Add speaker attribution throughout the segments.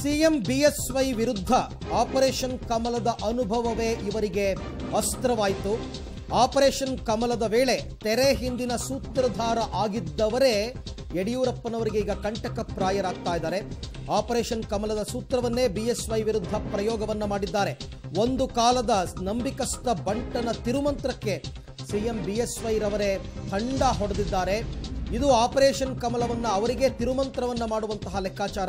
Speaker 1: CM BSY ವಿರುದ್ಧ operation ಕಮಲದ ಅನುಭವವೇ ಇವರಿಗೆ ಅಸ್ತ್ರವಾಯಿತು. ಆಪರೇಷನ್ ಕಮಲದ ವೇಳೆ ತೆರೆ ಹಿಂದಿನ ಸೂತ್ರಧಾರ ಆಗಿದ್ದವರೇ ಯಡಿಯೂರಪ್ಪನವರಿಗೆ ಈಗ ಕಂಟಕಪ್ರಾಯರಾಗ್ತಾ ಇದ್ದಾರೆ. ಆಪರೇಷನ್ ಕಮಲದ ಸೂತ್ರವನ್ನೇ ಬಿಎಸ್ವೈ ವಿರುದ್ಧ ಪ್ರಯೋಗವನ್ನ ಮಾಡಿದ್ದಾರೆ. ಒಂದು ಕಾಲದ ನಂಬಿಕಸ್ಥ ಬಂಟನ ತಿರುಮಂತ್ರಕ್ಕೆ ಸಿಎಂ ಬಿಎಸ್ವೈರವರೇ ತಂಡ ಹೊಡೆದಿದ್ದಾರೆ. ಇದು ಆಪರೇಷನ್ ಕಮಲವನ್ನ ಅವರಿಗೆ ತಿರುಮಂತ್ರವನ್ನ ಮಾಡುವಂತಹ ಲೆಕ್ಕಾಚಾರ.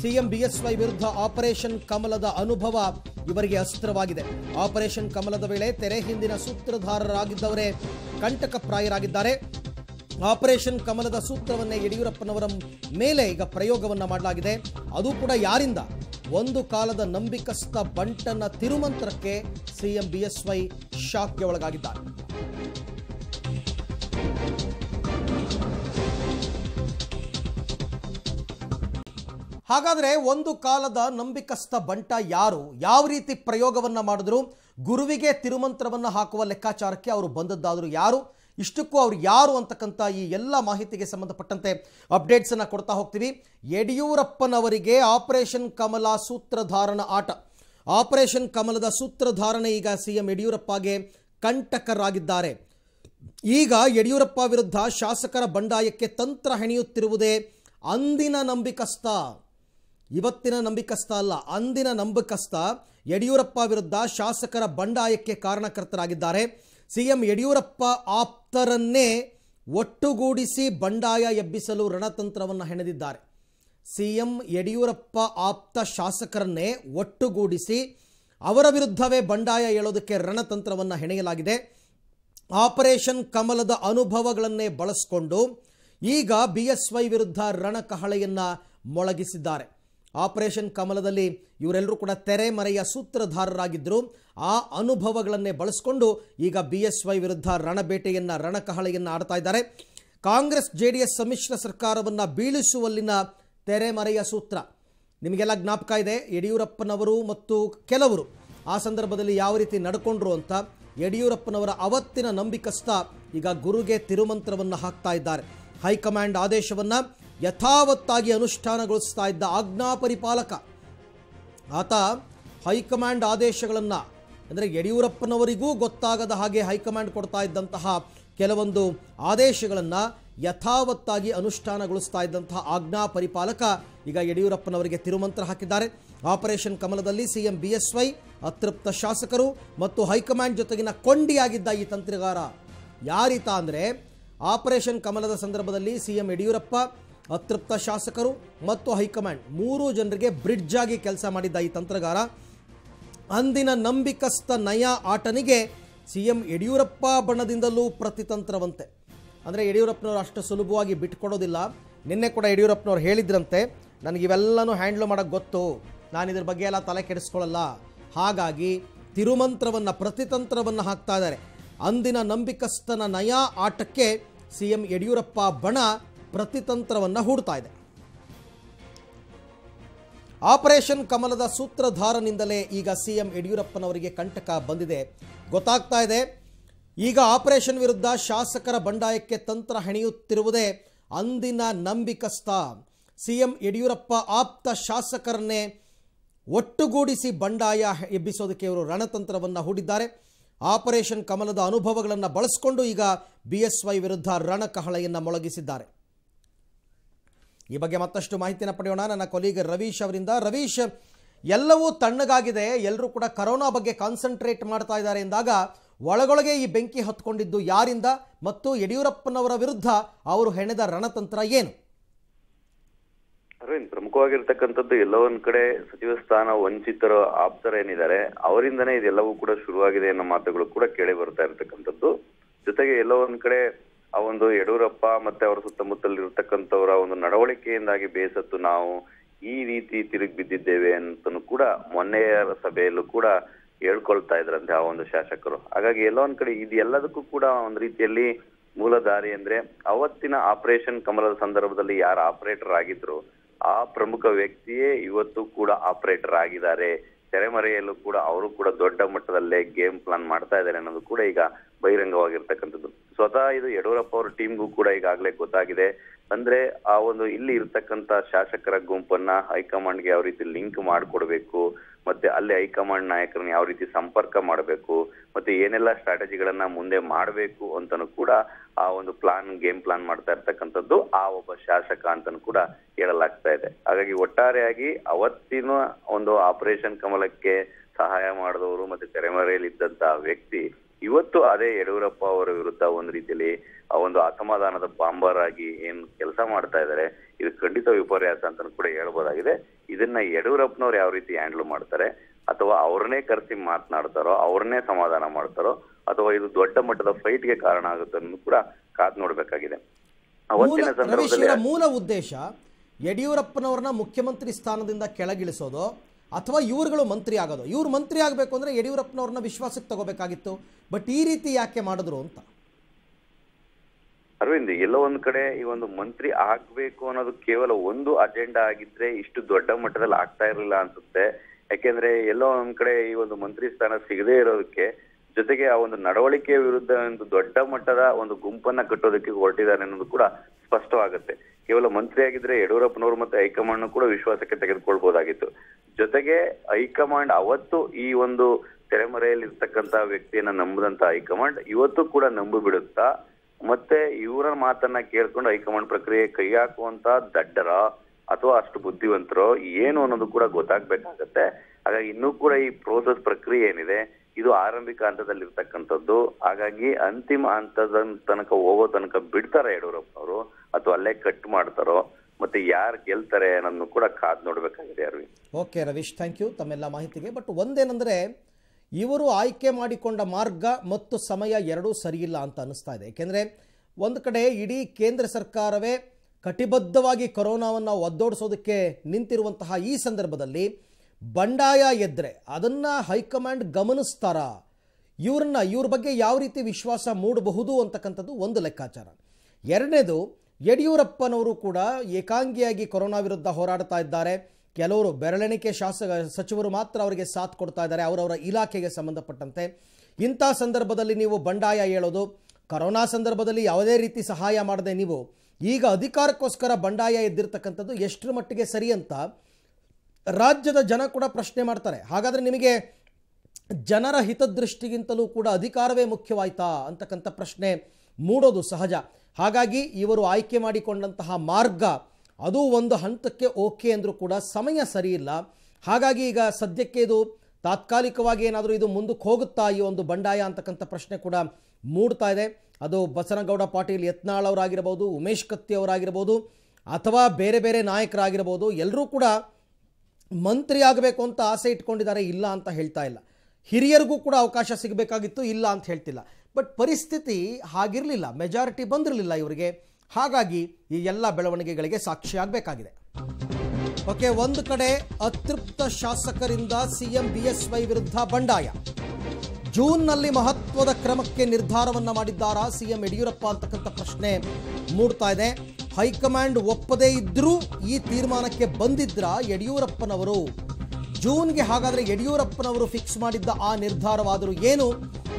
Speaker 1: ಸಿಎಂ ಬಿಎಸ್ವೈ ವಿರುದ್ಧ ಆಪರೇಷನ್ ಕಮಲದ ಅನುಭವ ಇವರಿಗೆ ಅಸ್ತ್ರವಾಗಿದೆ. ಆಪರೇಷನ್ ಕಮಲದ ವೇಳೆ ತೆರೆ ಹಿಂದಿನ ಸೂತ್ರಧಾರರಾಗಿದ್ದವರೇ ಕಂಟಕಪ್ರಾಯರಾಗಿದ್ದಾರೆ ಆಪರೇಷನ್ ಕಮಲದ ಸೂತ್ರವನ್ನೇ ಯಡಿಯೂರಪ್ಪನವರ ಮೇಲೆ ಈಗ ಪ್ರಯೋಗವನ್ನ ಮಾಡಲಾಗಿದೆ. ಅದು ಕೂಡ ಯಾರಿಂದ? ಒಂದು ಕಾಲದ ನಂಬಿಕಸ್ಥ ಬಂಟನ ತಿರುಮಂತ್ರಕ್ಕೆ ಸಿಎಂ ಬಿಎಸ್ವೈ ಶಾಕ್ಗೆ ಒಳಗಾಗಿದ್ದಾರೆ. ಹಾಗಾದ್ರೆ ಒಂದು ಕಾಲದ ನಂಬಿಕಸ್ಥ ಬಂಟ ಯಾರು? ಯಾವ ರೀತಿ ಪ್ರಯೋಗವನ್ನ ಮಾಡಿದ್ರು? ಗುರುವಿಗೆ ತಿರುಮಂತ್ರವನ್ನು ಹಾಕುವ ಲೆಕ್ಕಾಚಾರಕ್ಕೆ ಅವರು ಬಂದದ್ದಾದರೂ ಯಾರು? ಇಷ್ಟಕ್ಕೂ ಅವ್ರು ಯಾರು ಅಂತಕ್ಕಂಥ ಈ ಎಲ್ಲ ಮಾಹಿತಿಗೆ ಸಂಬಂಧಪಟ್ಟಂತೆ ಅಪ್ಡೇಟ್ಸನ್ನು ಕೊಡ್ತಾ ಹೋಗ್ತೀವಿ. ಯಡಿಯೂರಪ್ಪನವರಿಗೆ ಆಪರೇಷನ್ ಕಮಲ ಸೂತ್ರಧಾರಣ ಆಟ. ಆಪರೇಷನ್ ಕಮಲದ ಸೂತ್ರಧಾರಣೆ ಈಗ ಸಿ ಎಂ ಯಡಿಯೂರಪ್ಪಗೆ ಕಂಟಕರಾಗಿದ್ದಾರೆ. ಈಗ ಯಡಿಯೂರಪ್ಪ ವಿರುದ್ಧ ಶಾಸಕರ ಬಂಡಾಯಕ್ಕೆ ತಂತ್ರ ಹೆಣೆಯುತ್ತಿರುವುದೇ ಅಂದಿನ ನಂಬಿಕಸ್ಥ ಇವತ್ತಿನ ನಂಬಿಕಸ್ಥ ಅಲ್ಲ, ಅಂದಿನ ನಂಬಿಕಸ್ಥ ಯಡಿಯೂರಪ್ಪ ವಿರುದ್ಧ ಶಾಸಕರ ಬಂಡಾಯಕ್ಕೆ ಕಾರಣಕರ್ತರಾಗಿದ್ದಾರೆ. ಸಿಎಂ ಯಡಿಯೂರಪ್ಪ ಆಪ್ತರನ್ನೇ ಒಟ್ಟುಗೂಡಿಸಿ ಬಂಡಾಯ ಎಬ್ಬಿಸಲು ರಣತಂತ್ರವನ್ನು ಹೆಣೆದಿದ್ದಾರೆ. ಸಿಎಂ ಯಡಿಯೂರಪ್ಪ ಆಪ್ತ ಶಾಸಕರನ್ನೇ ಒಟ್ಟುಗೂಡಿಸಿ ಅವರ ವಿರುದ್ಧವೇ ಬಂಡಾಯ ಹೇಳೋದಕ್ಕೆ ರಣತಂತ್ರವನ್ನು ಹೆಣೆಯಲಾಗಿದೆ. ಆಪರೇಷನ್ ಕಮಲದ ಅನುಭವಗಳನ್ನೇ ಬಳಸಿಕೊಂಡು ಈಗ ಬಿ ಎಸ್ ವೈ ವಿರುದ್ಧ ರಣಕಹಳೆಯನ್ನು ಮೊಳಗಿಸಿದ್ದಾರೆ. ಆಪರೇಷನ್ ಕಮಲದಲ್ಲಿ ಇವರೆಲ್ಲರೂ ಕೂಡ ತೆರೆಮರೆಯ ಸೂತ್ರಧಾರರಾಗಿದ್ದರು. ಆ ಅನುಭವಗಳನ್ನೇ ಬಳಸಿಕೊಂಡು ಈಗ ಬಿ ಎಸ್ ವೈ ವಿರುದ್ಧ ರಣಬೇಟೆಯನ್ನು, ರಣಕಹಳೆಯನ್ನು ಆಡ್ತಾ ಇದ್ದಾರೆ. ಕಾಂಗ್ರೆಸ್, ಜೆ ಡಿ ಎಸ್ ಸಮ್ಮಿಶ್ರ ಸರ್ಕಾರವನ್ನು ಬೀಳಿಸುವಲ್ಲಿನ ತೆರೆಮರೆಯ ಸೂತ್ರ. ನಿಮಗೆಲ್ಲ ಜ್ಞಾಪಕ ಇದೆ, ಯಡಿಯೂರಪ್ಪನವರು ಮತ್ತು ಕೆಲವರು ಆ ಸಂದರ್ಭದಲ್ಲಿ ಯಾವ ರೀತಿ ನಡ್ಕೊಂಡ್ರು ಅಂತ. ಯಡಿಯೂರಪ್ಪನವರ ಅವತ್ತಿನ ನಂಬಿಕಸ್ಥ ಈಗ ಗುರುಗೆ ತಿರುಮಂತ್ರವನ್ನು ಹಾಕ್ತಾ ಇದ್ದಾರೆ. ಹೈಕಮಾಂಡ್ ಆದೇಶವನ್ನು ಯಥಾವತ್ತಾಗಿ ಅನುಷ್ಠಾನಗೊಳಿಸ್ತಾ ಇದ್ದ ಆಜ್ಞಾ ಪರಿಪಾಲಕ ಆತ ಹೈಕಮಾಂಡ್ ಆದೇಶಗಳನ್ನು, ಅಂದರೆ ಯಡಿಯೂರಪ್ಪನವರಿಗೂ ಗೊತ್ತಾಗದ ಹಾಗೆ ಹೈಕಮಾಂಡ್ ಕೊಡ್ತಾ ಇದ್ದಂತಹ ಕೆಲವೊಂದು ಆದೇಶಗಳನ್ನು ಯಥಾವತ್ತಾಗಿ ಅನುಷ್ಠಾನಗೊಳಿಸ್ತಾ ಇದ್ದಂತಹ ಆಜ್ಞಾ ಪರಿಪಾಲಕ ಈಗ ಯಡಿಯೂರಪ್ಪನವರಿಗೆ ತಿರುಮಂತ್ರ ಹಾಕಿದ್ದಾರೆ. ಆಪರೇಷನ್ ಕಮಲದಲ್ಲಿ ಸಿಎಂ ಬಿ ಎಸ್ ವೈ ಅತೃಪ್ತ ಶಾಸಕರು ಮತ್ತು ಹೈಕಮಾಂಡ್ ಜೊತೆಗಿನ ಕೊಂಡಿಯಾಗಿದ್ದ ಈ ತಂತ್ರಗಾರ ಯಾರೀತ ಅಂದರೆ, ಆಪರೇಷನ್ ಕಮಲದ ಸಂದರ್ಭದಲ್ಲಿ ಸಿಎಂ ಯಡಿಯೂರಪ್ಪ ಅತೃಪ್ತ ಶಾಸಕರು ಮತ್ತು ಹೈಕಮಾಂಡ್ ಮೂರು ಜನರಿಗೆ ಬ್ರಿಡ್ಜ್ ಆಗಿ ಕೆಲಸ ಮಾಡಿದ್ದ ಈ ತಂತ್ರಗಾರ. ಅಂದಿನ ನಂಬಿಕಸ್ಥ ನಯ ಆಟನಿಗೆ ಸಿಎಂ ಯಡಿಯೂರಪ್ಪ ಬಣದಿಂದಲೂ ಪ್ರತಿತಂತ್ರವಂತೆ. ಅಂದರೆ ಯಡಿಯೂರಪ್ಪನವರು ಅಷ್ಟು ಸುಲಭವಾಗಿ ಬಿಟ್ಕೊಡೋದಿಲ್ಲ. ನಿನ್ನೆ ಕೂಡ ಯಡಿಯೂರಪ್ಪನವ್ರು ಹೇಳಿದ್ರಂತೆ, ನನಗೆ ಇವೆಲ್ಲನೂ ಹ್ಯಾಂಡ್ಲ್ ಮಾಡೋಕ್ಕೆ ಗೊತ್ತು. ನಾನು ಇದ್ರ ಬಗ್ಗೆ ಎಲ್ಲ ತಲೆ ಕೆಡಿಸ್ಕೊಳ್ಳಲ್ಲ. ಹಾಗಾಗಿ ತಿರುಮಂತ್ರವನ್ನು, ಪ್ರತಿತಂತ್ರವನ್ನು ಹಾಕ್ತಾ ಇದ್ದಾರೆ. ಅಂದಿನ ನಂಬಿಕಸ್ಥನ ನಯ ಆಟಕ್ಕೆ ಸಿ ಎಂ ಯಡಿಯೂರಪ್ಪ ಬಣ ಪ್ರತಿತಂತ್ರವನ್ನು ಹೂಡ್ತಾ ಇದೆ. ಆಪರೇಷನ್ ಕಮಲದ ಸೂತ್ರಧಾರನಿಂದಲೇ ಈಗ ಸಿಎಂ ಯಡಿಯೂರಪ್ಪನವರಿಗೆ ಕಂಟಕ ಬಂದಿದೆ. ಗೊತ್ತಾಗ್ತಾ ಇದೆ, ಈಗ ಆಪರೇಷನ್ ವಿರುದ್ಧ ಶಾಸಕರ ಬಂಡಾಯಕ್ಕೆ ತಂತ್ರ ಹೆಣೆಯುತ್ತಿರುವುದೇ ಅಂದಿನ ನಂಬಿಕಸ್ಥ ಸಿಎಂ ಯಡಿಯೂರಪ್ಪ ಆಪ್ತ ಶಾಸಕರನ್ನೇ ಒಟ್ಟುಗೂಡಿಸಿ ಬಂಡಾಯ ಎಬ್ಬಿಸೋದಕ್ಕೆ ಇವರು ರಣತಂತ್ರವನ್ನು ಹೂಡಿದ್ದಾರೆ. ಆಪರೇಷನ್ ಕಮಲದ ಅನುಭವಗಳನ್ನು ಬಳಸಿಕೊಂಡು ಈಗ ಬಿ ವಿರುದ್ಧ ರಣಕಹಳೆಯನ್ನು ಮೊಳಗಿಸಿದ್ದಾರೆ. ಈ ಬಗ್ಗೆ ಮತ್ತಷ್ಟು ಮಾಹಿತಿಯನ್ನು ಪಡೆಯೋಣ. ನನ್ನ ಕೊಲೀಗ್ ರವೀಶ್ ಅವರಿಂದ. ರವೀಶ್, ಎಲ್ಲವೂ ತಣ್ಣಗಾಗಿದೆ. ಎಲ್ಲರೂ ಕೂಡ ಕರೋನಾ ಬಗ್ಗೆ ಕಾನ್ಸಂಟ್ರೇಟ್ ಮಾಡ್ತಾ ಇದ್ದಾರೆ ಎಂದಾಗ ಒಳಗೊಳಗೆ ಈ ಬೆಂಕಿ ಹೊತ್ಕೊಂಡಿದ್ದು ಯಾರಿಂದ ಮತ್ತು ಯಡಿಯೂರಪ್ಪನವರ ವಿರುದ್ಧ ಅವರು ಹೆಣೆದ ರಣತಂತ್ರ ಏನು?
Speaker 2: ಅರವಿಂದ್, ಪ್ರಮುಖವಾಗಿರ್ತಕ್ಕಂಥದ್ದು ಎಲ್ಲೋ ಒಂದ್ ಕಡೆ ಸಚಿವ ಸ್ಥಾನ ವಂಚಿತರು ಆಪ್ತರ ಏನಿದ್ದಾರೆ, ಅವರಿಂದನೇ ಇದೆಲ್ಲವೂ ಕೂಡ ಶುರುವಾಗಿದೆ ಅನ್ನೋ ಮಾತುಗಳು ಕೂಡ ಕೇಳಿ ಬರ್ತಾ ಇರ್ತಕ್ಕಂಥದ್ದು. ಜೊತೆಗೆ ಎಲ್ಲ ಒಂದ್ ಕಡೆ ಆ ಒಂದು ಯಡಿಯೂರಪ್ಪ ಮತ್ತೆ ಅವರ ಸುತ್ತಮುತ್ತಲಿರ್ತಕ್ಕಂಥವರ ಒಂದು ನಡವಳಿಕೆಯಿಂದಾಗಿ ಬೇಸತ್ತು ನಾವು ಈ ರೀತಿ ತಿರುಗಿ ಬಿದ್ದಿದ್ದೇವೆ ಅಂತನೂ ಕೂಡ ಮೊನ್ನೆಯ ಸಭೆಯಲ್ಲೂ ಕೂಡ ಹೇಳ್ಕೊಳ್ತಾ ಇದ್ರಂತೆ ಆ ಒಂದು ಶಾಸಕರು. ಹಾಗಾಗಿ ಎಲ್ಲೋ ಒಂದ್ ಕಡೆ ಇದು ಎಲ್ಲದಕ್ಕೂ ಕೂಡ ಒಂದ್ ರೀತಿಯಲ್ಲಿ ಮೂಲ ದಾರಿ ಅಂದ್ರೆ ಅವತ್ತಿನ ಆಪರೇಷನ್ ಕಮಲದ ಸಂದರ್ಭದಲ್ಲಿ ಯಾರು ಆಪರೇಟರ್ ಆಗಿದ್ರು, ಆ ಪ್ರಮುಖ ವ್ಯಕ್ತಿಯೇ ಇವತ್ತು ಕೂಡ ಆಪರೇಟರ್ ಆಗಿದ್ದಾರೆ. ತೆರೆಮರೆಯಲ್ಲೂ ಕೂಡ ಅವರು ಕೂಡ ದೊಡ್ಡ ಮಟ್ಟದಲ್ಲೇ ಗೇಮ್ ಪ್ಲಾನ್ ಮಾಡ್ತಾ ಇದ್ದಾರೆ ಅನ್ನೋದು ಕೂಡ ಈಗ ಬಹಿರಂಗವಾಗಿರ್ತಕ್ಕಂಥದ್ದು. ಸ್ವತಃ ಇದು ಯಡಿಯೂರಪ್ಪ ಅವರ ಟೀಮ್ಗೂ ಕೂಡ ಈಗಾಗಲೇ ಗೊತ್ತಾಗಿದೆ. ಅಂದ್ರೆ ಆ ಒಂದು ಇಲ್ಲಿ ಇರ್ತಕ್ಕಂತ ಶಾಸಕರ ಗುಂಪನ್ನ ಹೈಕಮಾಂಡ್ಗೆ ಯಾವ ರೀತಿ ಲಿಂಕ್ ಮಾಡಿಕೊಡ್ಬೇಕು, ಮತ್ತೆ ಅಲ್ಲಿ ಹೈಕಮಾಂಡ್ ನಾಯಕರನ್ನ ಯಾವ ರೀತಿ ಸಂಪರ್ಕ ಮಾಡಬೇಕು, ಮತ್ತೆ ಏನೆಲ್ಲ ಸ್ಟ್ರಾಟಜಿಗಳನ್ನ ಮುಂದೆ ಮಾಡಬೇಕು ಅಂತಾನು ಕೂಡ ಆ ಒಂದು ಪ್ಲಾನ್, ಗೇಮ್ ಪ್ಲಾನ್ ಮಾಡ್ತಾ ಇರ್ತಕ್ಕಂಥದ್ದು ಆ ಒಬ್ಬ ಶಾಸಕ ಅಂತಾನು ಕೂಡ ಹೇಳಲಾಗ್ತಾ ಇದೆ. ಹಾಗಾಗಿ ಒಟ್ಟಾರೆಯಾಗಿ ಅವತ್ತಿನ ಒಂದು ಆಪರೇಷನ್ ಕಮಲಕ್ಕೆ ಸಹಾಯ ಮಾಡಿದವರು ಮತ್ತೆ ತೆರೆಮರೆಯಲ್ಲಿ ಇದ್ದಂತಹ ವ್ಯಕ್ತಿ ಇವತ್ತು ಅದೇ ಯಡಿಯೂರಪ್ಪ ಅವರ ವಿರುದ್ಧ ಒಂದು ರೀತಿಯಲ್ಲಿ ಆ ಒಂದು ಅಸಮಾಧಾನದ ಬಾಂಬರ್ ಆಗಿ ಏನ್ ಕೆಲಸ ಮಾಡ್ತಾ ಇದ್ದಾರೆ ಇದು ಖಂಡಿತ ವಿಪರ್ಯಾಸ ಅಂತ ಕೂಡ ಹೇಳ್ಬೋದಾಗಿದೆ. ಇದನ್ನ ಯಡಿಯೂರಪ್ಪನವ್ರು ಯಾವ ರೀತಿ ಹ್ಯಾಂಡಲ್ ಮಾಡ್ತಾರೆ ಅಥವಾ ಅವ್ರನ್ನೇ ಕರೆಸಿ ಮಾತನಾಡ್ತಾರೋ ಅವ್ರನ್ನೇ ಸಮಾಧಾನ ಮಾಡ್ತಾರೋ ಅಥವಾ ಇದು ದೊಡ್ಡ ಮಟ್ಟದ ಫೈಟ್ಗೆ ಕಾರಣ ಆಗುತ್ತೆ ಅನ್ನೋದು ಕೂಡ ಕಾದ್ ನೋಡ್ಬೇಕಾಗಿದೆ. ಅವತ್ತಿನ
Speaker 1: ಮೂಲ
Speaker 2: ಸಂದರ್ಭದಲ್ಲಿ
Speaker 1: ಮೂಲ ಉದ್ದೇಶ ಯಡಿಯೂರಪ್ಪನವ್ರನ್ನ ಮುಖ್ಯಮಂತ್ರಿ ಸ್ಥಾನದಿಂದ ಕೆಳಗಿಳಿಸೋದು ಅಥವಾ ಇವರುಗಳು ಮಂತ್ರಿ ಆಗೋದು. ಇವ್ರು ಮಂತ್ರಿ ಆಗಬೇಕು ಅಂದ್ರೆ ಯಡಿಯೂರಪ್ಪನವ್ರನ್ನ ವಿಶ್ವಾಸಕ್ಕೆ ತಗೋಬೇಕಾಗಿತ್ತು. ಬಟ್ ಈ ರೀತಿ ಯಾಕೆ ಮಾಡಿದ್ರು ಅಂತ?
Speaker 2: ಅರವಿಂದ್, ಎಲ್ಲೋ ಒಂದ್ ಕಡೆ ಈ ಒಂದು ಮಂತ್ರಿ ಆಗ್ಬೇಕು ಅನ್ನೋದು ಕೇವಲ ಒಂದು ಅಜೆಂಡಾ ಆಗಿದ್ರೆ ಇಷ್ಟು ದೊಡ್ಡ ಮಟ್ಟದಲ್ಲಿ ಆಗ್ತಾ ಇರಲಿಲ್ಲ ಅನ್ಸುತ್ತೆ. ಯಾಕೆಂದ್ರೆ ಎಲ್ಲೋ ಒಂದ್ ಕಡೆ ಈ ಒಂದು ಮಂತ್ರಿ ಸ್ಥಾನ ಸಿಗದೇ ಇರೋದಕ್ಕೆ ಜೊತೆಗೆ ಆ ಒಂದು ನಡವಳಿಕೆ ವಿರುದ್ಧ ಒಂದು ದೊಡ್ಡ ಮಟ್ಟದ ಒಂದು ಗುಂಪನ್ನ ಕಟ್ಟೋದಕ್ಕೆ ಹೊರಟಿದ್ದಾರೆ ಅನ್ನೋದು ಕೂಡ ಸ್ಪಷ್ಟವಾಗುತ್ತೆ. ಕೇವಲ ಮಂತ್ರಿ ಆಗಿದ್ರೆ ಯಡಿಯೂರಪ್ಪನವರು ಮತ್ತೆ ಹೈಕಮಾಂಡ್ ಕೂಡ ವಿಶ್ವಾಸಕ್ಕೆ ತೆಗೆದುಕೊಳ್ಬಹುದಾಗಿತ್ತು ಜೊತೆಗೆ ಹೈಕಮಾಂಡ್ ಅವತ್ತು ಈ ಒಂದು ತೆರೆಮರೆಯಲ್ಲಿ ಇರ್ತಕ್ಕಂತ ವ್ಯಕ್ತಿಯನ್ನ ನಂಬದಂತ ಹೈಕಮಾಂಡ್ ಇವತ್ತು ಕೂಡ ನಂಬು ಬಿಡುತ್ತಾ, ಮತ್ತೆ ಇವರ ಮಾತನ್ನ ಕೇಳ್ಕೊಂಡು ಹೈಕಮಾಂಡ್ ಪ್ರಕ್ರಿಯೆ ಕೈ ಹಾಕುವಂತ ದಡ್ಡರ ಅಥವಾ ಅಷ್ಟು ಬುದ್ಧಿವಂತರೋ ಏನು ಅನ್ನೋದು ಕೂಡ ಗೊತ್ತಾಗ್ಬೇಕಾಗತ್ತೆ. ಹಾಗಾಗಿ ಇನ್ನೂ ಕೂಡ ಈ ಪ್ರೋಸೆಸ್ ಪ್ರಕ್ರಿಯೆ ಏನಿದೆ, ಇದು ಆರಂಭಿಕ ಹಂತದಲ್ಲಿ ಇರ್ತಕ್ಕಂಥದ್ದು ಹಾಗಾಗಿ ಅಂತಿಮ ಹಂತದ ತನಕ ಹೋಗೋ ತನಕ ಬಿಡ್ತಾರ ಯಡಿಯೂರಪ್ಪನವರು ಅಥವಾ ಅಲ್ಲೇ ಕಟ್ ಮಾಡ್ತಾರೋ? ಮತ್ತೆ ಯಾರು ಗೆಲ್ತಾರೆ ಅನ್ನೋದನ್ನು ಕೂಡ ಕಾದ್ ನೋಡಬೇಕಾಗಿದೆ Arvind.
Speaker 1: Okay Ravish thank you ತಮ್ಮೆಲ್ಲ ಮಾಹಿತಿಗೆ. ಬಟ್ ಒಂದೇನೆಂದರೆ, ಇವರು ಆಯ್ಕೆ ಮಾಡಿಕೊಂಡ ಮಾರ್ಗ ಮತ್ತು ಸಮಯ ಎರಡೂ ಸರಿಯಿಲ್ಲ ಅಂತ ಅನ್ನಿಸ್ತಾ ಇದೆ. ಏಕೆಂದರೆ, ಒಂದು ಕಡೆ ಇಡೀ ಕೇಂದ್ರ ಸರ್ಕಾರವೇ ಕಟಿಬದ್ಧವಾಗಿ ಕೊರೋನಾವನ್ನು ಒದ್ದೋಡಿಸೋದಕ್ಕೆ ನಿಂತಿರುವಂತಹ ಈ ಸಂದರ್ಭದಲ್ಲಿ ಬಂಡಾಯ ಎದ್ರೆ ಅದನ್ನು ಹೈಕಮಾಂಡ್ ಗಮನಿಸ್ತಾರಾ? ಇವ್ರನ್ನ, ಇವ್ರ ಬಗ್ಗೆ ಯಾವ ರೀತಿ ವಿಶ್ವಾಸ ಮೂಡಬಹುದು ಅಂತಕ್ಕಂಥದ್ದು ಒಂದು ಲೆಕ್ಕಾಚಾರ. ಎರಡನೇದು ಯಡಿಯೂರಪ್ಪನವರು ಕೂಡ ಏಕಾಂಗಿಯಾಗಿ ಕೊರೋನಾ ವಿರುದ್ಧ ಹೋರಾಡ್ತಾ ಇದ್ದಾರೆ. ಕೆಲವರು ಬೆರಳೆಣಿಕೆ ಶಾಸಕ ಸಚಿವರು ಮಾತ್ರ ಅವರಿಗೆ ಸಾಥ್ ಕೊಡ್ತಾ ಇದ್ದಾರೆ, ಅವರವರ ಇಲಾಖೆಗೆ ಸಂಬಂಧಪಟ್ಟಂತೆ. ಇಂಥ ಸಂದರ್ಭದಲ್ಲಿ ನೀವು ಬಂಡಾಯ ಹೇಳೋದು, ಕರೋನಾ ಸಂದರ್ಭದಲ್ಲಿ ಯಾವುದೇ ರೀತಿ ಸಹಾಯ ಮಾಡದೆ ನೀವು ಈಗ ಅಧಿಕಾರಕ್ಕೋಸ್ಕರ ಬಂಡಾಯ ಎದ್ದಿರ್ತಕ್ಕಂಥದ್ದು ಎಷ್ಟರ ಮಟ್ಟಿಗೆ ಸರಿ ಅಂತ ರಾಜ್ಯದ ಜನ ಕೂಡ ಪ್ರಶ್ನೆ ಮಾಡ್ತಾರೆ. ಹಾಗಾದರೆ ನಿಮಗೆ ಜನರ ಹಿತದೃಷ್ಟಿಗಿಂತಲೂ ಕೂಡ ಅಧಿಕಾರವೇ ಮುಖ್ಯವಾಯ್ತಾ ಅಂತಕ್ಕಂಥ ಪ್ರಶ್ನೆ ಮೂಡೋದು ಸಹಜ. ಹಾಗಾಗಿ ಇವರು ಆಯ್ಕೆ ಮಾಡಿಕೊಂಡಂತಹ ಮಾರ್ಗ ಅದು ಒಂದು ಹಂತಕ್ಕೆ ಓಕೆ ಅಂದರೂ ಕೂಡ ಸಮಯ ಸರಿಯಿಲ್ಲ. ಹಾಗಾಗಿ ಈಗ ಸದ್ಯಕ್ಕೆ ಇದು ತಾತ್ಕಾಲಿಕವಾಗಿ ಏನಾದರೂ ಇದು ಮುಂದಕ್ಕೆ ಹೋಗುತ್ತಾ ಈ ಒಂದು ಬಂಡಾಯ ಅಂತಕ್ಕಂಥ ಪ್ರಶ್ನೆ ಕೂಡ ಮೂಡ್ತಾ ಇದೆ. ಅದು ಬಸನಗೌಡ ಪಾಟೀಲ್ ಯತ್ನಾಳ್ ಅವರಾಗಿರ್ಬೋದು, ಉಮೇಶ್ ಕತ್ತಿ ಅವರಾಗಿರ್ಬೋದು, ಅಥವಾ ಬೇರೆ ಬೇರೆ ನಾಯಕರಾಗಿರ್ಬೋದು ಎಲ್ಲರೂ ಕೂಡ ಮಂತ್ರಿ ಆಗಬೇಕು ಅಂತ ಆಸೆ ಇಟ್ಕೊಂಡಿದ್ದಾರೆ, ಇಲ್ಲ ಅಂತ ಹೇಳ್ತಾ ಇಲ್ಲ. ಹಿರಿಯರಿಗೂ ಕೂಡ ಅವಕಾಶ ಸಿಗಬೇಕಾಗಿತ್ತು, ಇಲ್ಲ ಅಂತ ಹೇಳ್ತಿಲ್ಲ. ಬಟ್ ಪರಿಸ್ಥಿತಿ ಹಾಗಿರಲಿಲ್ಲ ಮೆಜಾರಿಟಿ ಬಂದಿರಲಿಲ್ಲ ಇವರಿಗೆ. ಹಾಗಾಗಿ ಈ ಎಲ್ಲ ಬೆಳವಣಿಗೆಗಳಿಗೆ ಸಾಕ್ಷಿಯಾಗಬೇಕಾಗಿದೆ ಓಕೆ, ಒಂದು ಕಡೆ ಅತೃಪ್ತ ಶಾಸಕರಿಂದ ಸಿಎಂ ಬಿ ಎಸ್ ವೈ ವಿರುದ್ಧ ಬಂಡಾಯ. ಜೂನ್ನಲ್ಲಿ ಮಹತ್ವದ ಕ್ರಮಕ್ಕೆ ನಿರ್ಧಾರವನ್ನ ಮಾಡಿದ್ದಾರಾ ಸಿಎಂ ಯಡಿಯೂರಪ್ಪ ಅಂತಕ್ಕಂಥ ಪ್ರಶ್ನೆ ಮೂಡ್ತಾ ಇದೆ. ಹೈಕಮಾಂಡ್ ಒಪ್ಪದೇ ಇದ್ರೂ ಈ ತೀರ್ಮಾನಕ್ಕೆ ಬಂದಿದ್ರ ಯಡಿಯೂರಪ್ಪನವರು? ಜೂನ್ಗೆ ಹಾಗಾದರೆ ಯಡಿಯೂರಪ್ಪನವರು ಫಿಕ್ಸ್ ಮಾಡಿದ್ದ ಆ ನಿರ್ಧಾರವಾದರೂ ಏನು?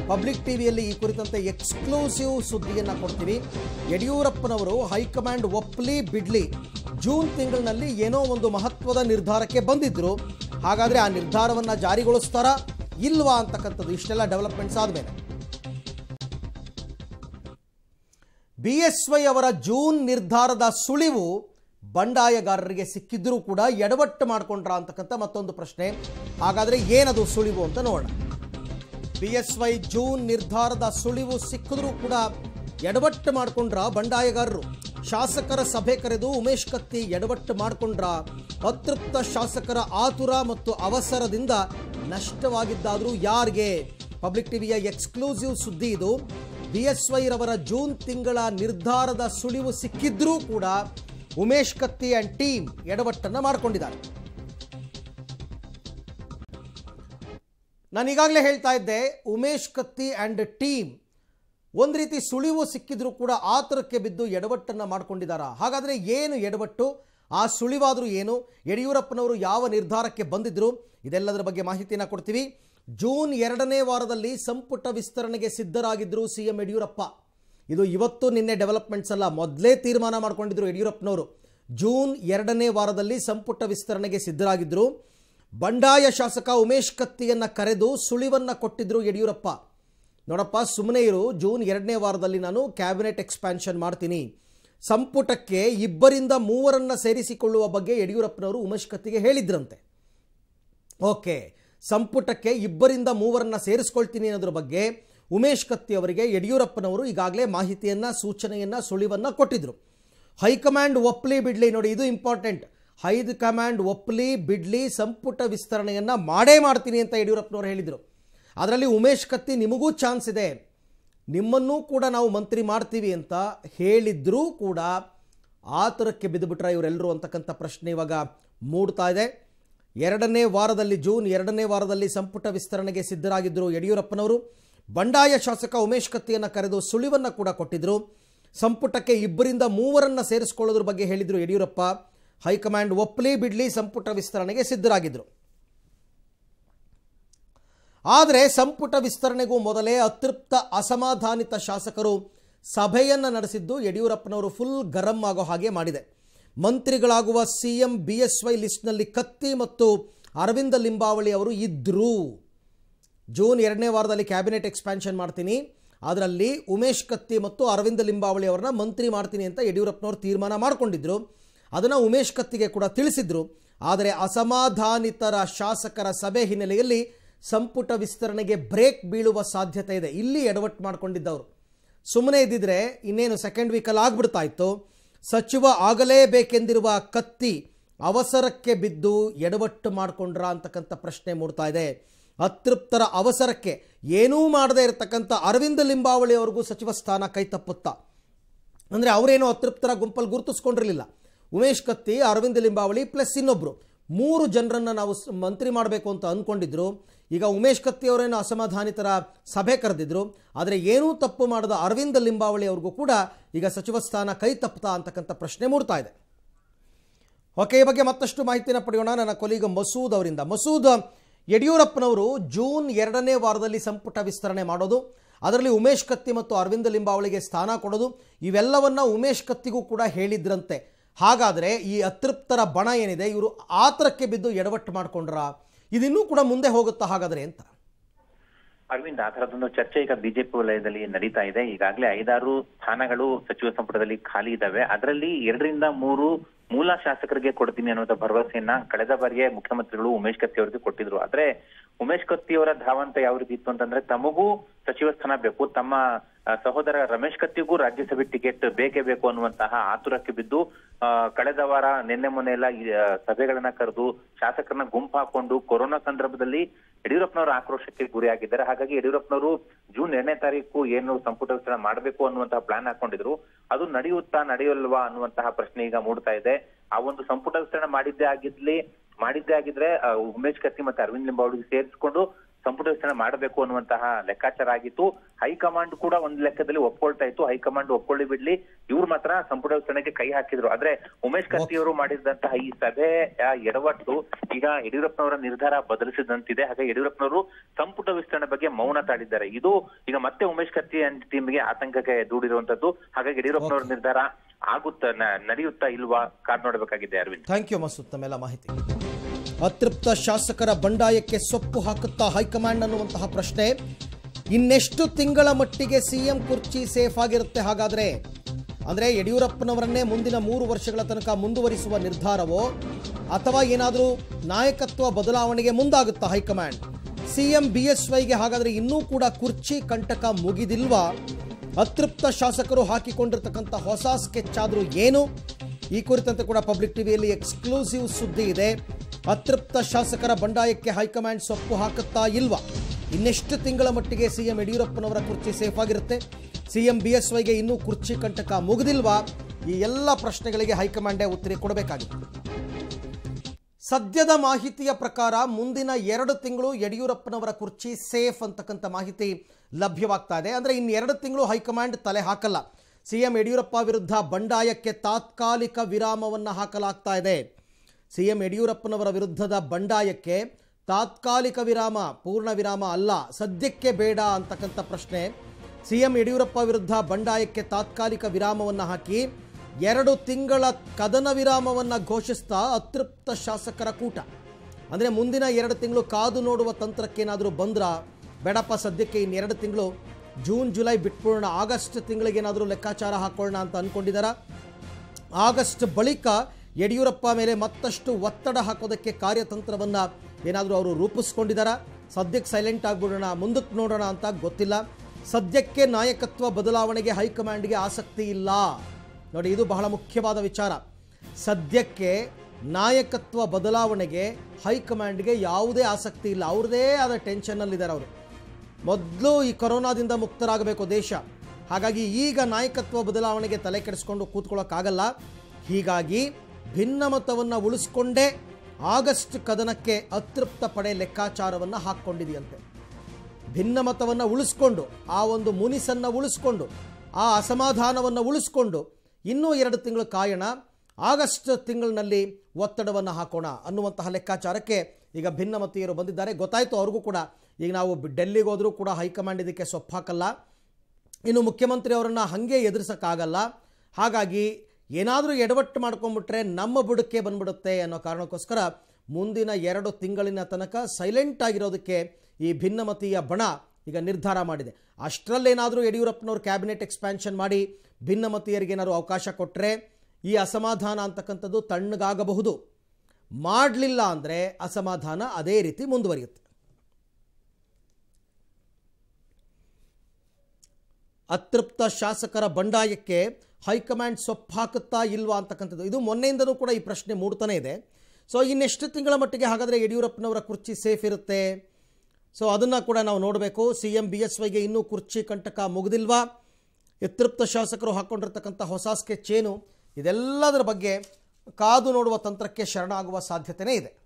Speaker 1: ಪಬ್ಲಿಕ್ ಟಿವಿಯಲ್ಲಿ ಈ ಕುರಿತಂತೆ ಎಕ್ಸ್ಕ್ಲೂಸಿವ್ ಸುದ್ದಿಯನ್ನು ಕೊಡ್ತೀವಿ. ಯಡಿಯೂರಪ್ಪನವರು ಹೈಕಮಾಂಡ್ ಒಪ್ಪಲಿ ಬಿಡ್ಲಿ. ಜೂನ್ ತಿಂಗಳಿನಲ್ಲಿ ಏನೋ ಒಂದು ಮಹತ್ವದ ನಿರ್ಧಾರಕ್ಕೆ ಬಂದಿದ್ರು. ಹಾಗಾದರೆ ಆ ನಿರ್ಧಾರವನ್ನು ಜಾರಿಗೊಳಿಸ್ತಾರಾ? ಇಲ್ವಾ ಅಂತಕ್ಕಂಥದ್ದು. ಇಷ್ಟೆಲ್ಲ ಡೆವಲಪ್ಮೆಂಟ್ಸ್ ಆದಮೇಲೆ. ಬಿ ಎಸ್ ವೈ ಅವರ ಜೂನ್ ನಿರ್ಧಾರದ ಸುಳಿವು ಬಂಡಾಯಗಾರರಿಗೆ ಸಿಕ್ಕಿದ್ರೂ ಕೂಡ ಎಡವಟ್ಟು ಮಾಡಿಕೊಂಡ್ರ ಅಂತಕ್ಕಂಥ ಮತ್ತೊಂದು ಪ್ರಶ್ನೆ. ಹಾಗಾದ್ರೆ ಏನದು ಸುಳಿವು ಅಂತ ನೋಡೋಣ. ಬಿ ಎಸ್ ವೈ ಜೂನ್ ನಿರ್ಧಾರದ ಸುಳಿವು ಸಿಕ್ಕಿದ್ರೂ ಕೂಡ ಎಡವಟ್ಟು ಮಾಡಿಕೊಂಡ್ರ ಬಂಡಾಯಗಾರರು. ಶಾಸಕರ ಸಭೆ ಕರೆದು ಉಮೇಶ್ ಕತ್ತಿ ಎಡವಟ್ಟು ಮಾಡಿಕೊಂಡ್ರ. ಅತೃಪ್ತ ಶಾಸಕರ ಆತುರ ಮತ್ತು ಅವಸರದಿಂದ ನಷ್ಟವಾಗಿದ್ದಾದರೂ ಯಾರಿಗೆ? ಪಬ್ಲಿಕ್ ಟಿವಿಯ ಎಕ್ಸ್ಕ್ಲೂಸಿವ್ ಸುದ್ದಿ ಇದು. ಬಿ ಎಸ್ ವೈರವರ ಜೂನ್ ತಿಂಗಳ ನಿರ್ಧಾರದ ಸುಳಿವು ಸಿಕ್ಕಿದ್ರೂ ಕೂಡ ಉಮೇಶ್ ಕತ್ತಿ ಅಂಡ್ ಟೀಮ್ ಎಡವಟ್ಟನ್ನು ಮಾಡಿಕೊಂಡಿದ್ದಾರೆ. ನಾನು ಈಗಾಗಲೇ ಹೇಳ್ತಾ ಇದ್ದೆ, ಉಮೇಶ್ ಕತ್ತಿ ಆ್ಯಂಡ್ ಟೀಮ್ ಒಂದು ರೀತಿ ಸುಳಿವು ಸಿಕ್ಕಿದ್ರೂ ಕೂಡ ಆತರಕ್ಕೆ ಬಿದ್ದು ಎಡವಟ್ಟನ್ನು ಮಾಡಿಕೊಂಡಿದ್ದಾರಾ? ಹಾಗಾದರೆ ಏನು ಎಡವಟ್ಟು? ಆ ಸುಳಿವಾದರೂ ಏನು? ಯಡಿಯೂರಪ್ಪನವರು ಯಾವ ನಿರ್ಧಾರಕ್ಕೆ ಬಂದಿದ್ದರು ಇದೆಲ್ಲದರ ಬಗ್ಗೆ ಮಾಹಿತಿಯನ್ನು ಕೊಡ್ತೀವಿ. ಜೂನ್ ಎರಡನೇ ವಾರದಲ್ಲಿ ಸಂಪುಟ ವಿಸ್ತರಣೆಗೆ ಸಿದ್ಧರಾಗಿದ್ದರು ಸಿ ಎಂ ಯಡಿಯೂರಪ್ಪ. ಇದು ಇವತ್ತು ನಿನ್ನೆ ಡೆವಲಪ್ಮೆಂಟ್ಸ್ ಅಲ್ಲ. ಮೊದಲೇ ತೀರ್ಮಾನ ಮಾಡ್ಕೊಂಡಿದ್ರು ಯಡಿಯೂರಪ್ಪನವರು. ಜೂನ್ ಎರಡನೇ ವಾರದಲ್ಲಿ ಸಂಪುಟ ವಿಸ್ತರಣೆಗೆ ಸಿದ್ಧರಾಗಿದ್ದರು ಬಂಡಾಯ ಶಾಸಕ ಉಮೇಶ್ ಕತ್ತಿಯನ್ನು ಕರೆದು ಸುಳಿವನ್ನು ಕೊಟ್ಟಿದ್ರು ಯಡಿಯೂರಪ್ಪ. ನೋಡಪ್ಪ ಸುಮ್ಮನೆ ಇರು. ಜೂನ್ ಎರಡನೇ ವಾರದಲ್ಲಿ ನಾನು ಕ್ಯಾಬಿನೆಟ್ ಎಕ್ಸ್ಪ್ಯಾನ್ಷನ್ ಮಾಡ್ತೀನಿ. ಸಂಪುಟಕ್ಕೆ ಇಬ್ಬರಿಂದ ಮೂವರನ್ನು ಸೇರಿಸಿಕೊಳ್ಳುವ ಬಗ್ಗೆ ಯಡಿಯೂರಪ್ಪನವರು ಉಮೇಶ್ ಕತ್ತಿಗೆ ಹೇಳಿದ್ರಂತೆ. ಓಕೆ. ಸಂಪುಟಕ್ಕೆ ಇಬ್ಬರಿಂದ ಮೂವರನ್ನು ಸೇರಿಸ್ಕೊಳ್ತೀನಿ ಅನ್ನೋದ್ರ ಬಗ್ಗೆ ಉಮೇಶ್ ಕತ್ತಿ ಅವರಿಗೆ ಯಡಿಯೂರಪ್ಪನವರು ಈಗಾಗಲೇ ಮಾಹಿತಿಯನ್ನು, ಸೂಚನೆಯನ್ನು, ಸುಳಿವನ್ನು ಕೊಟ್ಟಿದ್ದರು ಹೈಕಮಾಂಡ್ ಒಪ್ಪಲಿ ಬಿಡ್ಲಿ ನೋಡಿ, ಇದು ಇಂಪಾರ್ಟೆಂಟ್. ಹೈದ್ ಕಮಾಂಡ್ ಒಪ್ಪಲಿ ಬಿಡ್ಲಿ ಸಂಪುಟ ವಿಸ್ತರಣೆಯನ್ನು ಮಾಡೇ ಮಾಡ್ತೀನಿ ಅಂತ ಯಡಿಯೂರಪ್ಪನವರು ಹೇಳಿದರು. ಅದರಲ್ಲಿ ಉಮೇಶ್ ಕತ್ತಿ ನಿಮಗೂ ಚಾನ್ಸ್ ಇದೆ. ನಿಮ್ಮನ್ನೂ ಕೂಡ ನಾವು ಮಂತ್ರಿ ಮಾಡ್ತೀವಿ ಅಂತ ಹೇಳಿದ್ರೂ ಕೂಡ ಆತುರಕ್ಕೆ ಬಿದ್ದುಬಿಟ್ರೆ ಇವರೆಲ್ಲರೂ ಅಂತಕ್ಕಂಥ ಪ್ರಶ್ನೆ ಇವಾಗ ಮೂಡ್ತಾ ಇದೆ. ಎರಡನೇ ವಾರದಲ್ಲಿ, ಜೂನ್ ಎರಡನೇ ವಾರದಲ್ಲಿ ಸಂಪುಟ ವಿಸ್ತರಣೆಗೆ ಸಿದ್ಧರಾಗಿದ್ದರು ಯಡಿಯೂರಪ್ಪನವರು. ಬಂಡಾಯ ಶಾಸಕ ಉಮೇಶ್ ಕತ್ತಿಯನ್ನು ಕರೆದು ಸುಳಿವನ್ನು ಕೂಡ ಕೊಟ್ಟಿದ್ದರು ಸಂಪುಟಕ್ಕೆ ಇಬ್ಬರಿಂದ ಮೂವರನ್ನು ಸೇರಿಸಿಕೊಳ್ಳೋದ್ರ ಬಗ್ಗೆ ಹೇಳಿದರು ಯಡಿಯೂರಪ್ಪ. ಹೈಕಮಾಂಡ್ ಒಪ್ಪಲಿ ಬಿಡ್ಲಿ ಸಂಪುಟ ವಿಸ್ತರಣೆಗೆ ಸಿದ್ಧರಾಗಿದ್ದರು ಆದರೆ ಸಂಪುಟ ವಿಸ್ತರಣೆಗೂ ಮೊದಲೇ ಅತೃಪ್ತ ಅಸಮಾಧಾನಿತ ಶಾಸಕರು ಸಭೆಯನ್ನು ನಡೆಸಿದ್ದು ಯಡಿಯೂರಪ್ಪನವರು ಫುಲ್ ಗರಂ ಆಗೋ ಹಾಗೆ ಮಾಡಿದೆ. ಮಂತ್ರಿಗಳಾಗುವ C M B S Y ಲಿಸ್ಟ್ನಲ್ಲಿ Katti ಮತ್ತು ಅರವಿಂದ ಲಿಂಬಾವಳಿ ಅವರು ಇದ್ದರು ಜೂನ್ ಎರಡನೇ ವಾರದಲ್ಲಿ ಕ್ಯಾಬಿನೆಟ್ ಎಕ್ಸ್ಪ್ಯಾನ್ಷನ್ ಮಾಡ್ತೀನಿ. ಅದರಲ್ಲಿ ಉಮೇಶ್ ಕತ್ತಿ ಮತ್ತು ಅರವಿಂದ ಲಿಂಬಾವಳಿ ಅವರನ್ನ ಮಂತ್ರಿ ಮಾಡ್ತೀನಿ ಅಂತ ಯಡಿಯೂರಪ್ಪನವರು ತೀರ್ಮಾನ ಮಾಡಿಕೊಂಡಿದ್ರು. ಅದನ್ನು ಉಮೇಶ್ ಕತ್ತಿಗೆ ಕೂಡ ತಿಳಿಸಿದ್ರು. ಆದರೆ ಅಸಮಾಧಾನಿತರ ಶಾಸಕರ ಸಭೆ ಹಿನ್ನೆಲೆಯಲ್ಲಿ ಸಂಪುಟ ವಿಸ್ತರಣೆಗೆ ಬ್ರೇಕ್ ಬೀಳುವ ಸಾಧ್ಯತೆ ಇದೆ. ಇಲ್ಲಿ ಎಡವಟ್ಟು ಮಾಡ್ಕೊಂಡಿದ್ದವರು. ಸುಮ್ಮನೆ ಇದ್ದಿದ್ರೆ ಇನ್ನೇನು ಸೆಕೆಂಡ್ ವೀಕಲ್ಲಿ ಆಗ್ಬಿಡ್ತಾ ಇತ್ತು ಸಚಿವ ಆಗಲೇಬೇಕೆಂದಿರುವ ಕತ್ತಿ ಅವಸರಕ್ಕೆ ಬಿದ್ದು ಎಡವಟ್ಟು ಮಾಡಿಕೊಂಡ್ರ ಅಂತಕ್ಕಂಥ ಪ್ರಶ್ನೆ ಮೂಡ್ತಾ ಇದೆ. ಅತೃಪ್ತರ ಅವಸರಕ್ಕೆ ಏನೂ ಮಾಡದೇ ಇರತಕ್ಕಂಥ ಅರವಿಂದ ಲಿಂಬಾವಳಿ ಅವ್ರಿಗೂ ಸಚಿವ ಸ್ಥಾನ ಕೈ ತಪ್ಪುತ್ತಾ? ಅಂದರೆ ಅವರೇನೋ ಅತೃಪ್ತರ ಗುಂಪಲ್ಲಿ ಗುರುತಿಸ್ಕೊಂಡಿರಲಿಲ್ಲ. ಉಮೇಶ್ ಕತ್ತಿ, ಅರವಿಂದ ಲಿಂಬಾವಳಿ ಪ್ಲಸ್ ಇನ್ನೊಬ್ಬರು ಮೂರು ಜನರನ್ನು ನಾವು ಮಂತ್ರಿ ಮಾಡಬೇಕು ಅಂತ ಅಂದ್ಕೊಂಡಿದ್ರು ಈಗ ಉಮೇಶ್ ಕತ್ತಿ ಅವರೇನು ಅಸಮಾಧಾನಿತರ ಸಭೆ ಕರೆದಿದ್ರು. ಆದರೆ ಏನೂ ತಪ್ಪು ಮಾಡದ ಅರವಿಂದ ಲಿಂಬಾವಳಿ ಅವ್ರಿಗೂ ಕೂಡ ಈಗ ಸಚಿವ ಸ್ಥಾನ ಕೈ ತಪ್ಪುತ್ತಾ ಅಂತಕ್ಕಂಥ ಪ್ರಶ್ನೆ ಮೂಡ್ತಾ ಇದೆ. ಓಕೆ, ಈ ಬಗ್ಗೆ ಮತ್ತಷ್ಟು ಮಾಹಿತಿನ ಪಡೆಯೋಣ. ನನ್ನ ಕೊಲೀಗ ಮಸೂದ್ ಅವರಿಂದ. ಮಸೂದ್ ಯಡಿಯೂರಪ್ಪನವರು ಜೂನ್ ಎರಡನೇ ವಾರದಲ್ಲಿ ಸಂಪುಟ ವಿಸ್ತರಣೆ ಮಾಡೋದು, ಅದರಲ್ಲಿ ಉಮೇಶ್ ಕತ್ತಿ ಮತ್ತು ಅರವಿಂದ ಲಿಂಬಾವಳಿಗೆ ಸ್ಥಾನ ಕೊಡೋದು, ಇವೆಲ್ಲವನ್ನ ಉಮೇಶ್ ಕತ್ತಿಗೂ ಕೂಡ ಹೇಳಿದ್ರಂತೆ. ಹಾಗಾದರೆ ಈ ಅತೃಪ್ತರ ಬಣ ಏನಿದೆ, ಇವರು ಆತರಕ್ಕೆ ಬಿದ್ದು ಎಡವಟ್ಟು ಮಾಡಿಕೊಂಡ್ರ? ಇದಿನ್ನೂ ಕೂಡ ಮುಂದೆ ಹೋಗುತ್ತಾ ಹಾಗಾದರೆ ಅಂತ.
Speaker 3: ಅರವಿಂದ್, ಆ ತರದೊಂದು ಚರ್ಚೆ ಈಗ ಬಿಜೆಪಿ ವಲಯದಲ್ಲಿ ನಡೀತಾ ಇದೆ. ಈಗಾಗಲೇ ಐದಾರು ಸ್ಥಾನಗಳು ಸಚಿವ ಸಂಪುಟದಲ್ಲಿ ಖಾಲಿ ಇದ್ದಾವೆ ಅದರಲ್ಲಿ ಎರಡರಿಂದ ಮೂರು ಮೂಲ ಶಾಸಕರಿಗೆ ಕೊಡ್ತೀನಿ ಅನ್ನುವಂತ ಭರವಸೆಯನ್ನ ಕಳೆದ ಬಾರಿಗೆ ಮುಖ್ಯಮಂತ್ರಿಗಳು ಉಮೇಶ್ ಕತ್ತಿ ಅವರಿಗೆ ಕೊಟ್ಟಿದ್ರು. ಆದ್ರೆ ಉಮೇಶ್ ಕತ್ತಿ ಅವರ ಧಾವಂತ ಯಾವ ರೀತಿ ಇತ್ತು ಅಂತಂದ್ರೆ ತಮಗೂ ಸಚಿವ ಸ್ಥಾನ ಬೇಕು, ತಮ್ಮ ಸಹೋದರ ರಮೇಶ್ ಕತ್ತಿಗೂ ರಾಜ್ಯಸಭೆ ಟಿಕೆಟ್ ಬೇಕೇ ಬೇಕು ಅನ್ನುವಂತಹ ಆತುರಕ್ಕೆ ಬಿದ್ದು ಕಳೆದ ವಾರ ನಿನ್ನೆ ಮೊನ್ನೆ ಎಲ್ಲ ಸಭೆಗಳನ್ನ ಕರೆದು ಶಾಸಕರನ್ನ ಗುಂಪು ಹಾಕೊಂಡು ಕೊರೋನಾ ಸಂದರ್ಭದಲ್ಲಿ ಯಡಿಯೂರಪ್ಪನವರ ಆಕ್ರೋಶಕ್ಕೆ ಗುರಿಯಾಗಿದ್ದಾರೆ. ಹಾಗಾಗಿ ಯಡಿಯೂರಪ್ಪನವರು ಜೂನ್ ಎರಡನೇ ತಾರೀಕು ಏನು ಸಂಪುಟ ವಿಸ್ತರಣೆ ಮಾಡಬೇಕು ಅನ್ನುವಂತಹ ಪ್ಲಾನ್ ಹಾಕೊಂಡಿದ್ರು. ಅದು ನಡೆಯುತ್ತಾ ನಡೆಯಲ್ವಾ ಅನ್ನುವಂತಹ ಪ್ರಶ್ನೆ ಈಗ ಮೂಡ್ತಾ ಇದೆ. ಆ ಒಂದು ಸಂಪುಟ ವಿಸ್ತರಣೆ ಮಾಡಿದ್ದೇ ಆಗಿದ್ಲಿ, ಮಾಡಿದ್ದೇ ಆಗಿದ್ರೆ ಉಮೇಶ್ ಕತ್ತಿ ಮತ್ತೆ ಅರವಿಂದ್ ಲಿಂಬಾವಳಿಗೆ ಸೇರಿಸಿಕೊಂಡು ಸಂಪುಟ ವಿಸ್ತರಣೆ ಮಾಡಬೇಕು ಅನ್ನುವಂತಹ ಲೆಕ್ಕಾಚಾರ ಆಗಿತ್ತು. ಹೈಕಮಾಂಡ್ ಕೂಡ ಒಂದು ಲೆಕ್ಕದಲ್ಲಿ ಒಪ್ಕೊಳ್ತಾ ಇತ್ತು. ಹೈಕಮಾಂಡ್ ಒಪ್ಕೊಳ್ಳಿ ಬಿಡ್ಲಿ. ಇವ್ರು ಮಾತ್ರ ಸಂಪುಟ ವಿಸ್ತರಣೆಗೆ ಕೈ ಹಾಕಿದ್ರು. ಆದ್ರೆ ಉಮೇಶ್ ಕತ್ತಿ ಅವರು ಮಾಡಿದಂತಹ ಈ ಸಭೆ ಎಡವಟ್ಟು ಈಗ ಯಡಿಯೂರಪ್ಪನವರ ನಿರ್ಧಾರ ಬದಲಿಸಿದಂತಿದೆ. ಹಾಗೆ ಯಡಿಯೂರಪ್ಪನವರು ಸಂಪುಟ ವಿಸ್ತರಣೆ ಬಗ್ಗೆ ಮೌನ ತಾಳಿದ್ದಾರೆ. ಇದು ಈಗ ಮತ್ತೆ ಉಮೇಶ್ ಕತ್ತಿ ಅಂಡ್ ಟೀಮ್ಗೆ ಆತಂಕಕ್ಕೆ ದೂಡಿರುವಂತದ್ದು. ಹಾಗಾಗಿ ಯಡಿಯೂರಪ್ಪನವರ ನಿರ್ಧಾರ ಆಗುತ್ತಾ ನಡೆಯುತ್ತಾ ಇಲ್ವಾ ಕಾದ್ ನೋಡಬೇಕಾಗಿದೆ ಅರವಿಂದ್.
Speaker 1: ಥ್ಯಾಂಕ್ ಯು ಮಸೂದ್ ತಮ್ಮೆಲ್ಲ ಮಾಹಿತಿ. ಅತೃಪ್ತ ಶಾಸಕರ ಬಂಡಾಯಕ್ಕೆ ಸೊಪ್ಪು ಹಾಕುತ್ತಾ ಹೈಕಮಾಂಡ್ ಅನ್ನುವಂತಹ ಪ್ರಶ್ನೆ. ಇನ್ನೆಷ್ಟು ತಿಂಗಳ ಮಟ್ಟಿಗೆ ಸಿಎಂ ಕುರ್ಚಿ ಸೇಫ್ ಆಗಿರುತ್ತೆ ಹಾಗಾದ್ರೆ? ಅಂದರೆ ಯಡಿಯೂರಪ್ಪನವರನ್ನೇ ಮುಂದಿನ ಮೂರು ವರ್ಷಗಳ ತನಕ ಮುಂದುವರಿಸುವ ನಿರ್ಧಾರವೋ? ಅಥವಾ ಏನಾದರೂ ನಾಯಕತ್ವ ಬದಲಾವಣೆಗೆ ಮುಂದಾಗುತ್ತಾ high command? CM B S ವೈಗೆ ಹಾಗಾದರೆ ಇನ್ನೂ ಕೂಡ ಕುರ್ಚಿ ಕಂಟಕ ಮುಗಿದಿಲ್ವಾ? ಅತೃಪ್ತ ಶಾಸಕರು ಹಾಕಿಕೊಂಡಿರ್ತಕ್ಕಂಥ ಹೊಸ ಸ್ಕೆಚ್ ಆದರೂ ಏನು? ಈ ಕುರಿತಂತೆ ಕೂಡ ಪಬ್ಲಿಕ್ ಟಿವಿಯಲ್ಲಿ ಎಕ್ಸ್ಕ್ಲೂಸಿವ್ ಸುದ್ದಿ ಇದೆ. ಅತೃಪ್ತ ಶಾಸಕರ ಬಂಡಾಯಕ್ಕೆ ಹೈಕಮಾಂಡ್ ಸೊಪ್ಪು ಹಾಕುತ್ತಾ ಇಲ್ವಾ? ಇನ್ನೆಷ್ಟು ತಿಂಗಳ ಮಟ್ಟಿಗೆ ಸಿಎಂ ಯಡಿಯೂರಪ್ಪನವರ ಕುರ್ಚಿ ಸೇಫ್ ಆಗಿರುತ್ತೆ? ಸಿಎಂ ಬಿ ಎಸ್ ವೈಗೆ ಇನ್ನೂ ಕುರ್ಚಿ ಕಂಟಕ ಮುಗಿದಿಲ್ವಾ? ಈ ಎಲ್ಲ ಪ್ರಶ್ನೆಗಳಿಗೆ ಹೈಕಮಾಂಡೇ ಉತ್ತರ ಕೊಡಬೇಕಾಗಿತ್ತು ಸದ್ಯದ ಮಾಹಿತಿಯ ಪ್ರಕಾರ ಮುಂದಿನ ಎರಡು ತಿಂಗಳು ಯಡಿಯೂರಪ್ಪನವರ ಕುರ್ಚಿ ಸೇಫ್ ಅಂತಕ್ಕಂಥ ಮಾಹಿತಿ ಲಭ್ಯವಾಗ್ತಾ ಇದೆ. ಅಂದರೆ ಇನ್ನು ಎರಡು ತಿಂಗಳು ಹೈಕಮಾಂಡ್ ತಲೆ ಹಾಕಲ್ಲ. ಸಿಎಂ ಯಡಿಯೂರಪ್ಪ ವಿರುದ್ಧ ಬಂಡಾಯಕ್ಕೆ ತಾತ್ಕಾಲಿಕ ವಿರಾಮವನ್ನು ಹಾಕಲಾಗ್ತಾ ಇದೆ. ಸಿಎಂ ಯಡಿಯೂರಪ್ಪನವರ ವಿರುದ್ಧದ ಬಂಡಾಯಕ್ಕೆ ತಾತ್ಕಾಲಿಕ ವಿರಾಮ, ಪೂರ್ಣ ವಿರಾಮ ಅಲ್ಲ, ಸದ್ಯಕ್ಕೆ ಬೇಡ ಅಂತಕ್ಕಂಥ ಪ್ರಶ್ನೆ. ಸಿಎಂ ಯಡಿಯೂರಪ್ಪ ವಿರುದ್ಧ ಬಂಡಾಯಕ್ಕೆ ತಾತ್ಕಾಲಿಕ ವಿರಾಮವನ್ನು ಹಾಕಿ ಎರಡು ತಿಂಗಳ ಕದನ ವಿರಾಮವನ್ನು ಘೋಷಿಸ್ತಾ ಅತೃಪ್ತ ಶಾಸಕರ ಕೂಟ. ಅಂದರೆ ಮುಂದಿನ ಎರಡು ತಿಂಗಳು ಕಾದು ನೋಡುವ ತಂತ್ರಕ್ಕೇನಾದರೂ ಬಂದ್ರ? ಬೇಡಪ್ಪ, ಸದ್ಯಕ್ಕೆ ಇನ್ನೆರಡು ತಿಂಗಳು. ಜೂನ್, ಜುಲೈ ಬಿಟ್ಬಿಡೋಣ. ಆಗಸ್ಟ್ ತಿಂಗಳಿಗೆ ಏನಾದರೂ ಲೆಕ್ಕಾಚಾರ ಹಾಕೊಳ್ಳೋಣ ಅಂತ ಅಂದ್ಕೊಂಡಿದ್ದಾರಾ ಆಗಸ್ಟ್ ಬಳಿಕ ಯಡಿಯೂರಪ್ಪ ಮೇಲೆ ಮತ್ತಷ್ಟು ಒತ್ತಡ ಹಾಕೋದಕ್ಕೆ ಕಾರ್ಯತಂತ್ರವನ್ನು ಏನಾದರೂ ಅವರು ರೂಪಿಸ್ಕೊಂಡಿದ್ದಾರಾ? ಸದ್ಯಕ್ಕೆ ಸೈಲೆಂಟ್ ಆಗಿಬಿಡೋಣ, ಮುಂದಕ್ಕೆ ನೋಡೋಣ ಅಂತ ಗೊತ್ತಿಲ್ಲ. ಸದ್ಯಕ್ಕೆ ನಾಯಕತ್ವ ಬದಲಾವಣೆಗೆ ಹೈಕಮಾಂಡ್ಗೆ ಆಸಕ್ತಿ ಇಲ್ಲ. ನೋಡಿ, ಇದು ಬಹಳ ಮುಖ್ಯವಾದ ವಿಚಾರ. ಸದ್ಯಕ್ಕೆ ನಾಯಕತ್ವ ಬದಲಾವಣೆಗೆ ಹೈಕಮಾಂಡ್ಗೆ ಯಾವುದೇ ಆಸಕ್ತಿ ಇಲ್ಲ. ಅವ್ರದೇ ಆದ ಟೆನ್ಷನ್ನಲ್ಲಿದ್ದಾರೆ ಅವರು. ಮೊದಲು ಈ ಕೊರೋನಾದಿಂದ ಮುಕ್ತರಾಗಬೇಕು ದೇಶ. ಹಾಗಾಗಿ ಈಗ ನಾಯಕತ್ವ ಬದಲಾವಣೆಗೆ ತಲೆ ಕೆಡಿಸ್ಕೊಂಡು ಕೂತ್ಕೊಳ್ಳೋಕ್ಕಾಗಲ್ಲ. ಹೀಗಾಗಿ ಭಿನ್ನಮತವನ್ನು ಉಳಿಸ್ಕೊಂಡೇ ಆಗಸ್ಟ್ ಕದನಕ್ಕೆ ಅತೃಪ್ತ ಪಡೆ ಲೆಕ್ಕಾಚಾರವನ್ನು ಹಾಕ್ಕೊಂಡಿದೆಯಂತೆ. ಭಿನ್ನಮತವನ್ನು ಉಳಿಸ್ಕೊಂಡು, ಆ ಒಂದು ಮುನಿಸನ್ನು ಉಳಿಸ್ಕೊಂಡು, ಆ ಅಸಮಾಧಾನವನ್ನು ಉಳಿಸ್ಕೊಂಡು ಇನ್ನೂ ಎರಡು ತಿಂಗಳು ಕಾಯೋಣ, ಆಗಸ್ಟ್ ತಿಂಗಳಿನಲ್ಲಿ ಒತ್ತಡವನ್ನು ಹಾಕೋಣ ಅನ್ನುವಂತಹ ಲೆಕ್ಕಾಚಾರಕ್ಕೆ ಈಗ ಭಿನ್ನಮತೀಯರು ಬಂದಿದ್ದಾರೆ. ಗೊತ್ತಾಯಿತು ಅವ್ರಿಗೂ ಕೂಡ. ಈಗ ನಾವು ಡೆಲ್ಲಿಗೆ ಹೋದರೂ ಕೂಡ ಹೈಕಮಾಂಡ್ ಇದಕ್ಕೆ ಸೊಪ್ಪಾಕಲ್ಲ. ಇನ್ನು ಮುಖ್ಯಮಂತ್ರಿ ಅವರನ್ನು ಹಾಗೆ ಎದುರಿಸೋಕ್ಕಾಗಲ್ಲ. ಹಾಗಾಗಿ ಏನಾದರೂ ಎಡವಟ್ಟು ಮಾಡ್ಕೊಂಡ್ಬಿಟ್ರೆ ನಮ್ಮ ಬುಡಕ್ಕೆ ಬಂದ್ಬಿಡುತ್ತೆ ಅನ್ನೋ ಕಾರಣಕ್ಕೋಸ್ಕರ ಮುಂದಿನ ಎರಡು ತಿಂಗಳಿನ ತನಕ ಸೈಲೆಂಟ್ ಆಗಿರೋದಕ್ಕೆ ಈ ಭಿನ್ನಮತೀಯ ಬಣ ಈಗ ನಿರ್ಧಾರ ಮಾಡಿದೆ. ಅಷ್ಟರಲ್ಲೇನಾದರೂ ಯಡಿಯೂರಪ್ಪನವ್ರು ಕ್ಯಾಬಿನೆಟ್ ಎಕ್ಸ್ಪ್ಯಾನ್ಷನ್ ಮಾಡಿ ಭಿನ್ನಮತೀಯರಿಗೆ ಏನಾದರೂ ಅವಕಾಶ ಕೊಟ್ಟರೆ ಈ ಅಸಮಾಧಾನ ಅಂತಕ್ಕಂಥದ್ದು ತಣ್ಣಗಾಗಬಹುದು. ಮಾಡಲಿಲ್ಲ ಅಂದರೆ ಅಸಮಾಧಾನ ಅದೇ ರೀತಿ ಮುಂದುವರಿಯುತ್ತೆ. ಅತೃಪ್ತ ಶಾಸಕರ ಬಂಡಾಯಕ್ಕೆ ಹೈಕಮಾಂಡ್ ಸೊಪ್ಪು ಹಾಕುತ್ತಾ ಇಲ್ವಾ ಅಂತಕ್ಕಂಥದ್ದು. ಇದು ಮೊನ್ನೆಯಿಂದನೂ ಕೂಡ ಈ ಪ್ರಶ್ನೆ ಮೂಡ್ತಾನೆ ಇದೆ. ಸೊ ಇನ್ನೆಷ್ಟು ತಿಂಗಳ ಮಟ್ಟಿಗೆ ಹಾಗಾದರೆ ಯಡಿಯೂರಪ್ಪನವರ ಕುರ್ಚಿ ಸೇಫ್ ಇರುತ್ತೆ? ಸೊ ಅದನ್ನು ಕೂಡ ನಾವು ನೋಡಬೇಕು. ಸಿ ಎಂ ಬಿ ಎಸ್ ವೈಗೆ ಇನ್ನೂ ಕುರ್ಚಿ ಕಂಟಕ ಮುಗಿದಿಲ್ವಾ? ಎತೃಪ್ತ ಶಾಸಕರು ಹಾಕ್ಕೊಂಡಿರ್ತಕ್ಕಂಥ ಹೊಸ ಸ್ಕೆಚ್ ಏನು? ಇದೆಲ್ಲದರ ಬಗ್ಗೆ ಕಾದು ನೋಡುವ ತಂತ್ರಕ್ಕೆ ಶರಣಾಗುವ ಸಾಧ್ಯತೆಯೇ ಇದೆ.